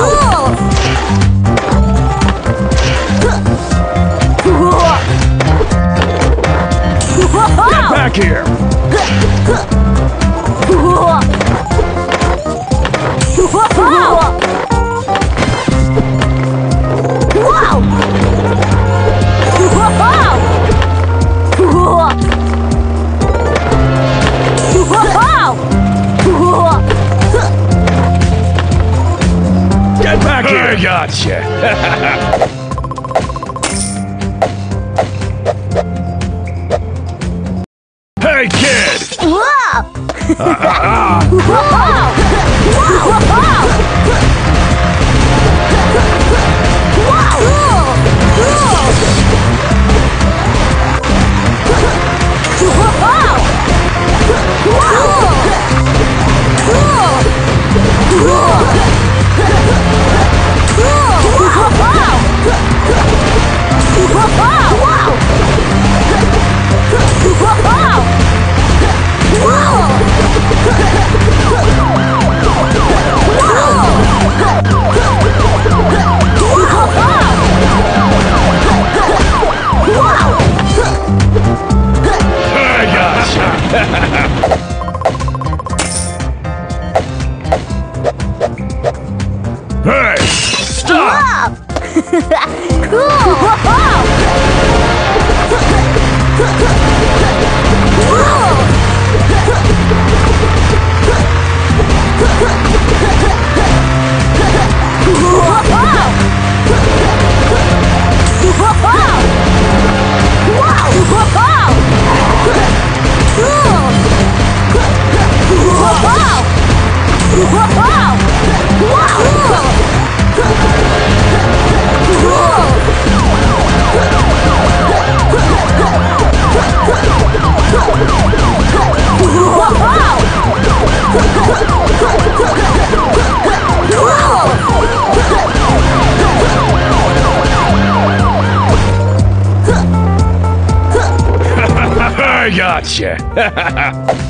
here! Get back here! Hey, kid! I I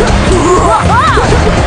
Get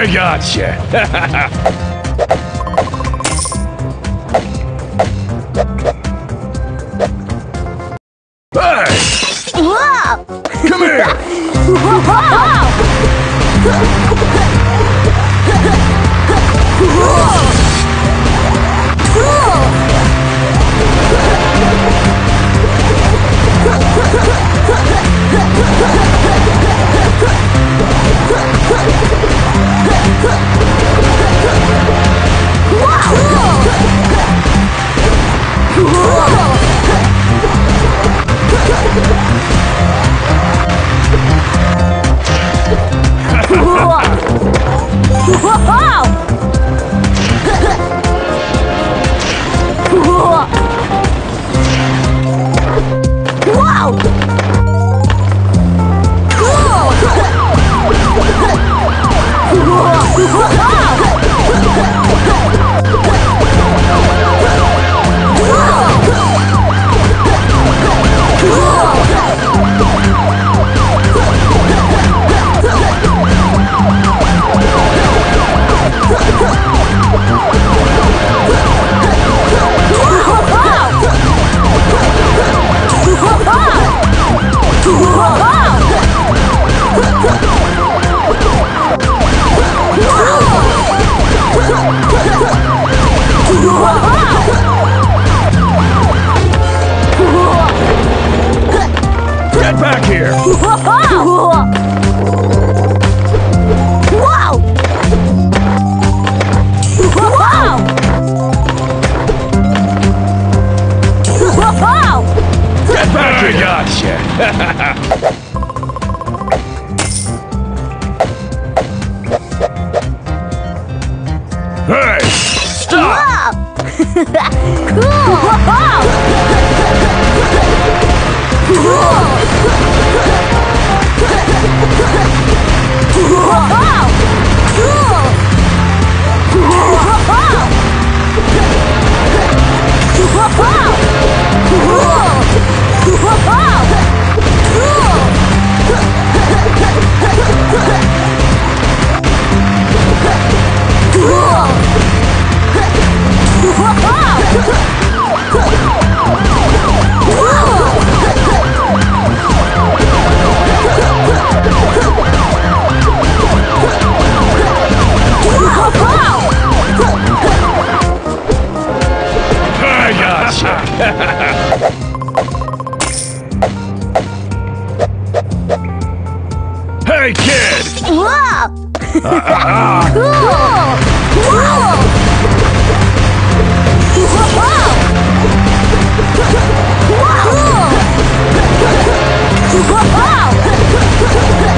I gotcha! hey, kid! Get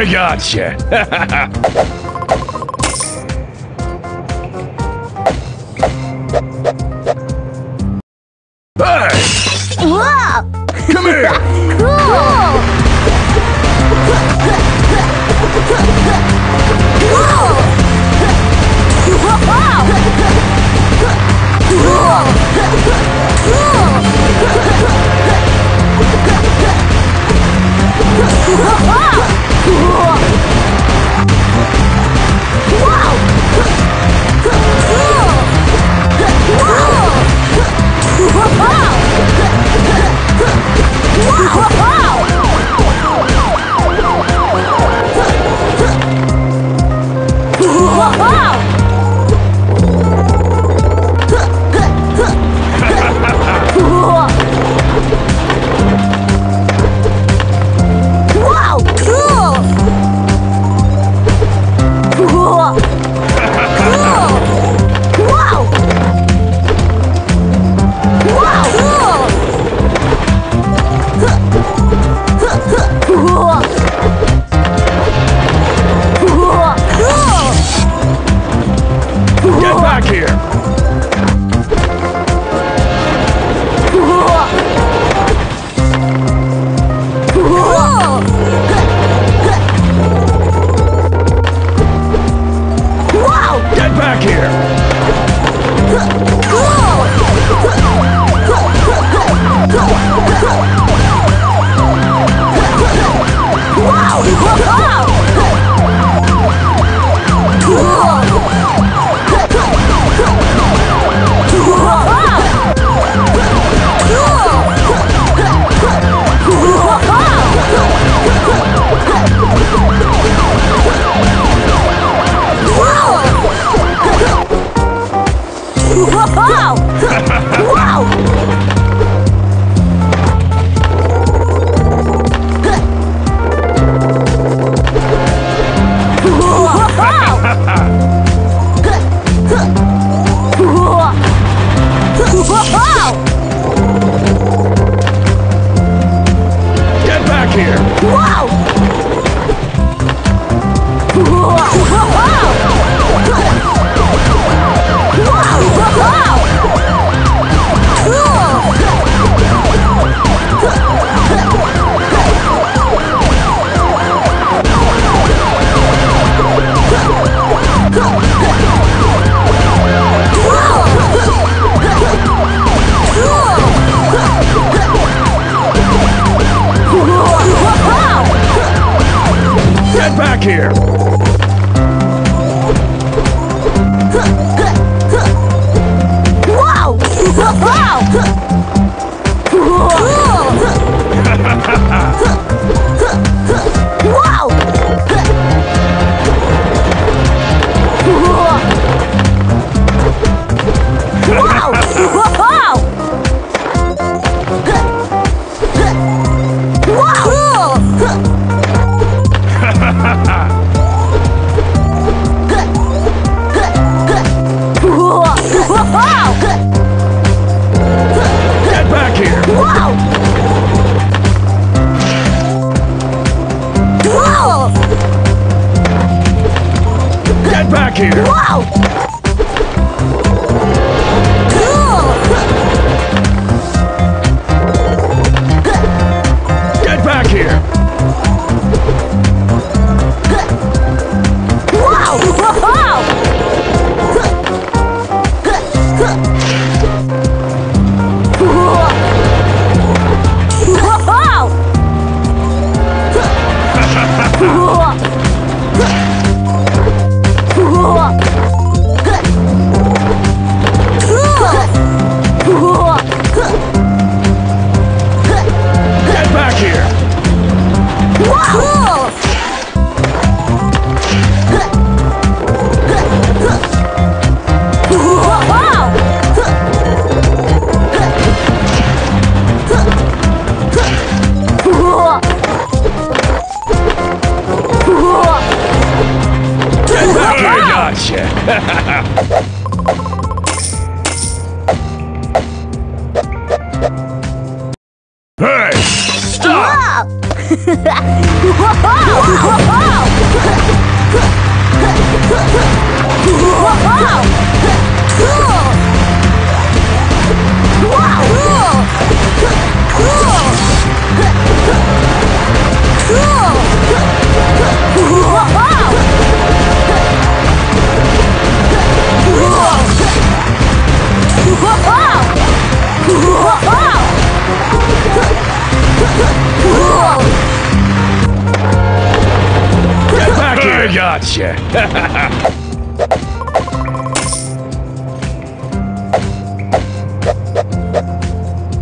I gotcha! Get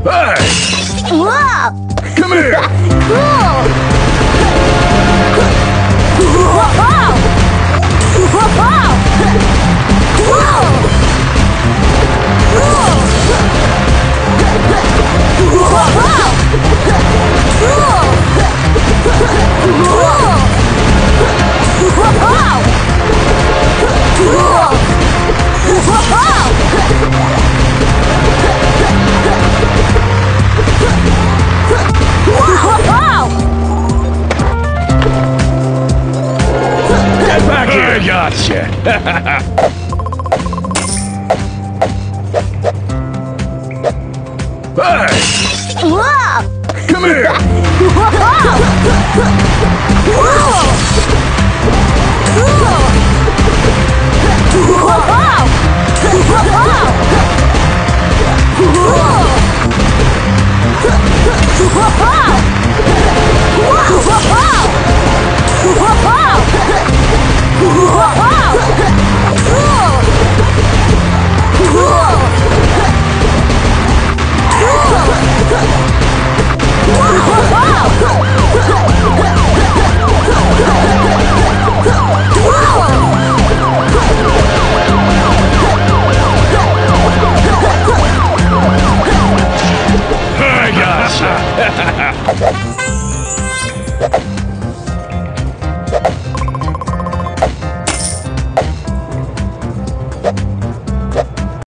Hey! Whoa! Come here! cool! Whoa! Gotcha. hey! Whoa! Come here! Whoa! Whoa! Whoa! Whoa! Whoa! Whoa!